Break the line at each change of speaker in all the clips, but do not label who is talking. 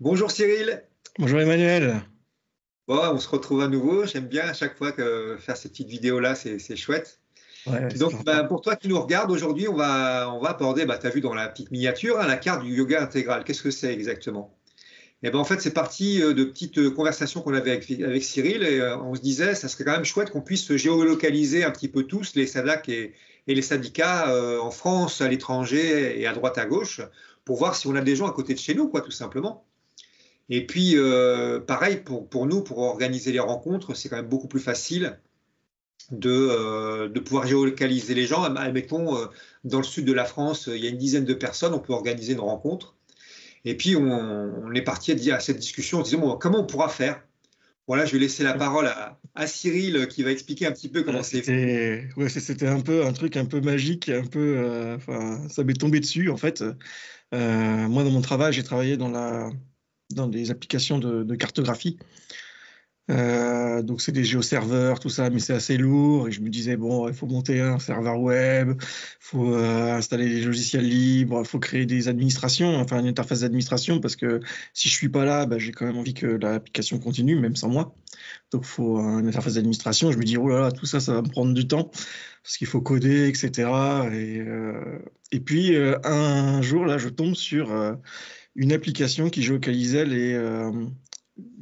Bonjour Cyril.
Bonjour Emmanuel.
Bon, on se retrouve à nouveau. J'aime bien à chaque fois que faire ces petites vidéos-là, c'est chouette. Donc, bah, pour toi qui nous regardes, aujourd'hui, on va, on va aborder, bah, tu as vu dans la petite miniature, hein, la carte du yoga intégral. Qu'est-ce que c'est exactement? Et eh ben, En fait, c'est parti euh, de petites euh, conversations qu'on avait avec, Cyril et euh, on se disait, ça serait quand même chouette qu'on puisse géolocaliser un petit peu tous les SADAC et, les syndicats en France, à l'étranger et à droite à gauche pour voir si on a des gens à côté de chez nous, quoi, tout simplement. Et puis, pareil, pour, pour, nous, pour organiser les rencontres, c'est quand même beaucoup plus facile de, euh, de, pouvoir géolocaliser les gens. Admettons, euh, dans le sud de la France, il y a une dizaine de personnes, on peut organiser une rencontre. Et puis, on, est parti à, cette discussion en disant comment on pourra faire? Voilà, je vais laisser la parole à, Cyril qui va expliquer un petit peu comment c'est
fait. Ouais, c'était un peu un truc un peu magique, un peu, euh, ça m'est tombé dessus en fait. moi, dans mon travail, j'ai travaillé dans la dans des applications de cartographie. Euh, donc c'est des géoserveurs, tout ça, mais c'est assez lourd. Et je me disais bon, il faut monter un serveur web, il faut euh, installer des logiciels libres, il faut créer des administrations, enfin une interface d'administration, parce que si je suis pas là, bah, j'ai quand même envie que l'application continue, même sans moi. Donc il faut une interface d'administration. Je me dis oh là là, tout ça, ça va me prendre du temps parce qu'il faut coder, etc. Et, euh, et puis un jour là, je tombe sur une application qui géolocalisait les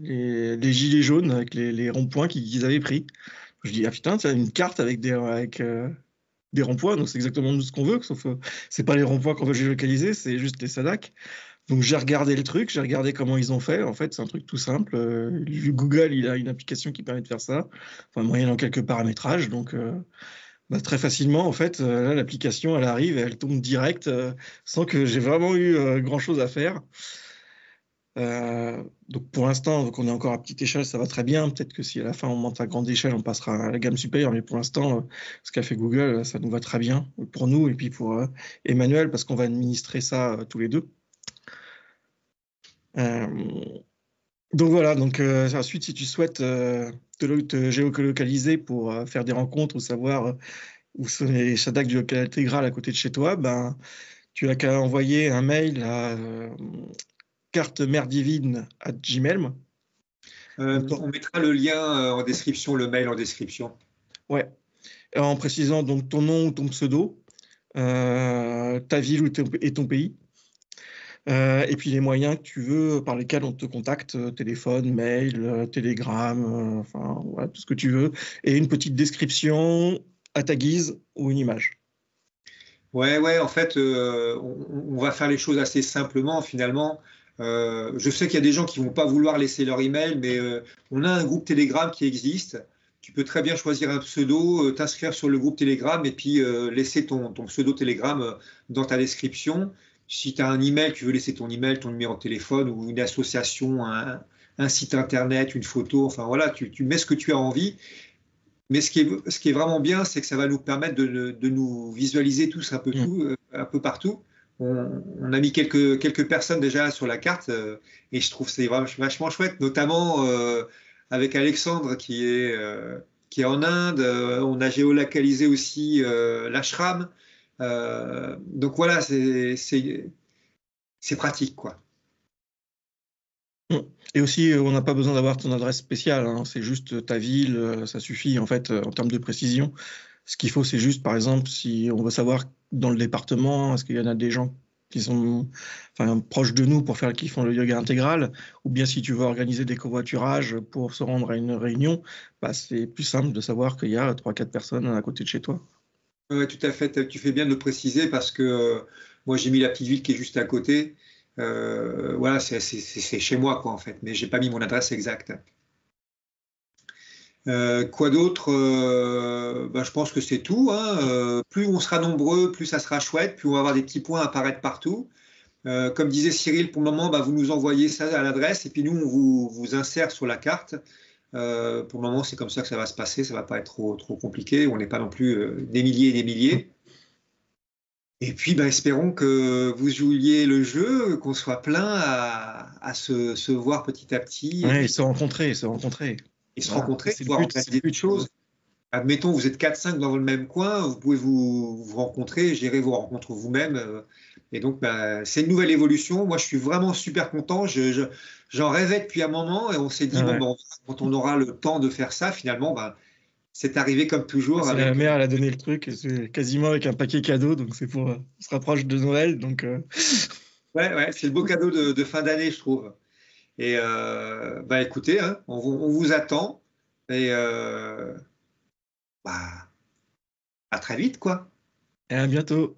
les, gilets jaunes avec les, ronds-points qu'ils avaient pris. Je dis, ah putain, tu as une carte avec des, avec, euh, des ronds-points, donc c'est exactement ce qu'on veut, sauf euh, c'est pas les ronds-points qu'on veut géolocaliser, c'est juste les SADAC. Donc j'ai regardé le truc, j'ai regardé comment ils ont fait. En fait, c'est un truc tout simple. Euh, Google, il a une application qui permet de faire ça, enfin, moyennant quelques paramétrages. Donc bah, très facilement, en fait, l'application, elle arrive et elle tombe direct sans que j'ai vraiment eu grand-chose à faire. Euh, donc pour l'instant, on est encore à petite échelle, ça va très bien. Peut-être que si à la fin on monte à grande échelle, on passera à la gamme supérieure. Mais pour l'instant, euh, ce qu'a fait Google, ça nous va très bien pour nous et puis pour euh, Emmanuel, parce qu'on va administrer ça tous les deux. Donc voilà, donc ensuite, si tu souhaites te, géolocaliser pour faire des rencontres ou savoir où sont les SADAC du local intégral à côté de chez toi, ben, tu n'as qu'à envoyer un mail à carte mère divine à Gmail.
Euh, on mettra le lien euh, en description, le mail en description.
Ouais. En précisant donc ton nom ou ton pseudo, euh, ta ville et ton pays. Et puis les moyens que tu veux par lesquels on te contacte, téléphone, mail, télégramme, enfin tout ce que tu veux, et une petite description à ta guise ou une image.
Ouais, ouais, en fait, on, va faire les choses assez simplement finalement. Euh, je sais qu'il y a des gens qui vont pas vouloir laisser leur email, mais euh, on a un groupe Telegram qui existe. Tu peux très bien choisir un pseudo, euh, t'inscrire sur le groupe Telegram et puis laisser ton, pseudo Telegram dans ta description. Si tu as un email, tu veux laisser ton email, ton numéro de téléphone ou une association, un, site internet, une photo, enfin voilà, tu, mets ce que tu as envie. Mais ce qui est, vraiment bien, c'est que ça va nous permettre de, nous visualiser tous un peu, mmh. tout, un peu partout on, a mis quelques, quelques personnes déjà sur la carte euh, et je trouve c'est vachement chouette, notamment euh, avec Alexandre qui est, euh, qui est en Inde. on a géolocalisé aussi l'ashram. Donc voilà, c'est pratique quoi.
Et aussi, on n'a pas besoin d'avoir ton adresse spéciale, hein. c'est juste ta ville, ça suffit en fait en termes de précision. Ce qu'il faut, c'est juste, par exemple, si on veut savoir dans le département, est-ce qu'il y en a des gens qui sont proches de nous pour faire qui font le yoga intégral, ou bien si tu veux organiser des covoiturages pour se rendre à une réunion, bah, c'est plus simple de savoir qu'il y a 3-4 personnes à côté de chez toi.
Oui, tout à fait. Tu fais bien de le préciser parce que euh, moi, j'ai mis la petite ville qui est juste à côté. Euh, voilà, c'est chez moi, quoi, en fait, mais j'ai pas mis mon adresse exacte. Euh, quoi d'autre bah, Je pense que c'est tout. Hein. Plus on sera nombreux, plus ça sera chouette, plus on va avoir des petits points apparaître partout. comme disait Cyril, pour le moment, bah, vous nous envoyez ça à l'adresse et puis nous, on vous insère sur la carte. Pour le moment, c'est comme ça que ça va se passer. Ça va pas être trop, trop compliqué. On n'est pas non plus des milliers et des milliers. Et puis, bah, espérons que vous jouiez le jeu, qu'on soit plein à, se, voir petit à petit.
Oui, se rencontrer, se rencontrer
et se rencontrer, voir organiser des choses. Admettons, vous êtes 4-5 dans le même coin, vous pouvez vous, rencontrer, gérer vos rencontres vous-même. Et donc, bah, c'est une nouvelle évolution. Moi, je suis vraiment super content. Je, j'en rêvais depuis un moment et on s'est dit,
Ah ouais.
bon, bah, quand on aura le temps de faire ça, finalement, bah, c'est arrivé comme toujours. Avec-
la mère, elle a donné le truc, c'est quasiment avec un paquet cadeau, donc c'est pour. euh, On se rapproche de Noël, donc. euh,
Ouais, ouais, c'est le beau cadeau de, de fin d'année, je trouve. Et euh, bah, écoutez, hein, on, vous- on vous attend. Et euh, bah, à très vite, quoi.
et à bientôt.